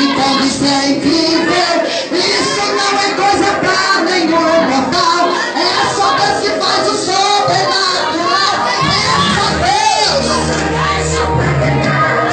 vida, isso incrível. Isso não é coisa pra nenhum mortal. É só Deus que faz o sobrenatural. É só Deus.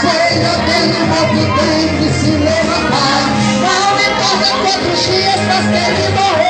Sei, eu tenho uma que tem que se levantar. Não importa quantos dias, mas tem que morrer.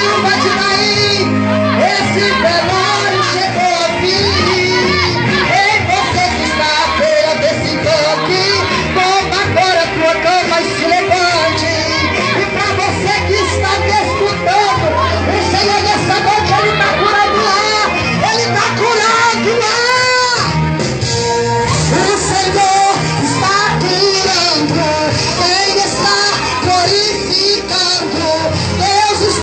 Yes.